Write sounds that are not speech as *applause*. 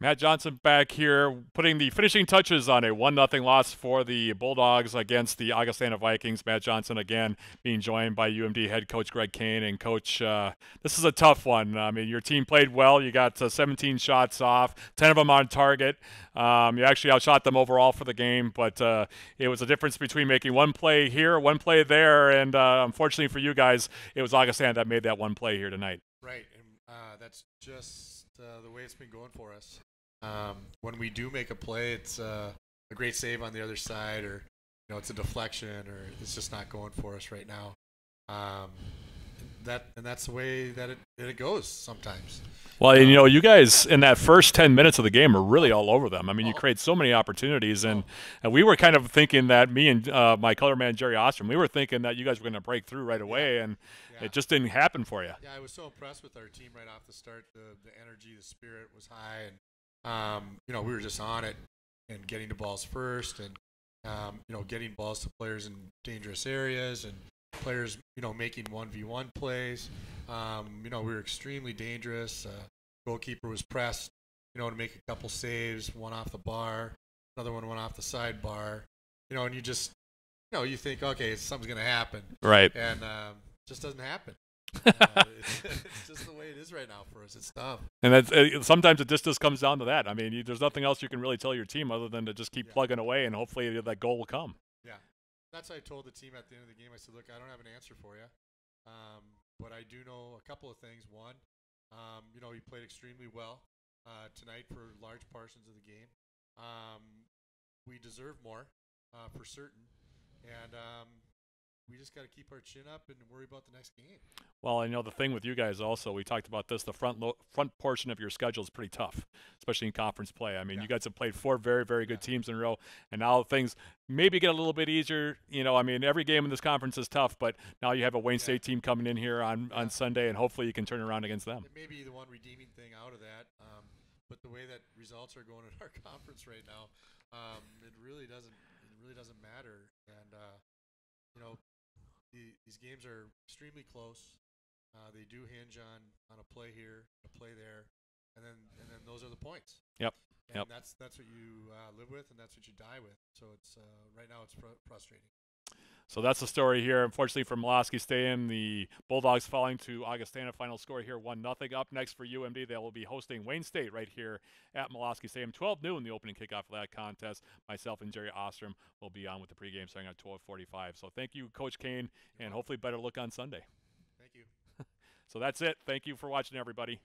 Matt Johnson back here, putting the finishing touches on a one nothing loss for the Bulldogs against the Augustana Vikings. Matt Johnson again being joined by UMD head coach Greg Kane and coach. Uh, this is a tough one. I mean, your team played well. You got uh, 17 shots off, 10 of them on target. Um, you actually outshot them overall for the game, but uh, it was a difference between making one play here, one play there, and uh, unfortunately for you guys, it was Augustana that made that one play here tonight. Right, and uh, that's just uh, the way it's been going for us. Um, when we do make a play, it's uh, a great save on the other side, or you know, it's a deflection, or it's just not going for us right now. Um, that and that's the way that it, that it goes sometimes. Well, and, you know, you guys in that first 10 minutes of the game are really all over them. I mean, you oh. create so many opportunities, and, and we were kind of thinking that me and uh, my color man, Jerry Ostrom, we were thinking that you guys were going to break through right away, yeah. and yeah. it just didn't happen for you. Yeah, I was so impressed with our team right off the start. The, the energy, the spirit was high, and um, you know, we were just on it and getting the balls first and, um, you know, getting balls to players in dangerous areas and players, you know, making 1v1 plays. Um, you know, we were extremely dangerous. Uh, goalkeeper was pressed, you know, to make a couple saves, one off the bar, another one went off the sidebar. You know, and you just, you know, you think, okay, something's going to happen. Right. And um, just doesn't happen. Uh, *laughs* it's, *laughs* it's, just the way it is right now for us. It's tough. And that's, uh, sometimes it just just comes down to that. I mean, you, there's nothing else you can really tell your team other than to just keep yeah. plugging away, and hopefully that goal will come. Yeah, that's what I told the team at the end of the game. I said, "Look, I don't have an answer for you, um, but I do know a couple of things. One, um, you know, he played extremely well uh, tonight for large portions of the game. Um, we deserve more uh, for certain, and um, we just got to keep our chin up and worry about the next game. Well, I know the thing with you guys also, we talked about this. The front lo- front portion of your schedule is pretty tough, especially in conference play. I mean, yeah. you guys have played four very, very good yeah. teams in a row, and now things maybe get a little bit easier. You know, I mean, every game in this conference is tough, but now you have a Wayne yeah. State team coming in here on, on Sunday, and hopefully you can turn around against them. It may be the one redeeming thing out of that, um, but the way that results are going *laughs* in our conference right now, um, it really doesn't it really doesn't matter, and uh, you know the, these games are extremely close. Uh, they do hinge on on a play here, a play there, and then and then those are the points. Yep. And yep. that's that's what you uh, live with, and that's what you die with. So it's uh, right now it's fr- frustrating. So that's the story here. Unfortunately for Malosky Stadium, the Bulldogs falling to Augustana. Final score here, 1 nothing. Up next for UMD, they will be hosting Wayne State right here at Malosky Stadium. 12 noon, the opening kickoff of that contest. Myself and Jerry Ostrom will be on with the pregame starting at 1245. So thank you, Coach Kane, and hopefully better look on Sunday. Thank you. *laughs* so that's it. Thank you for watching, everybody.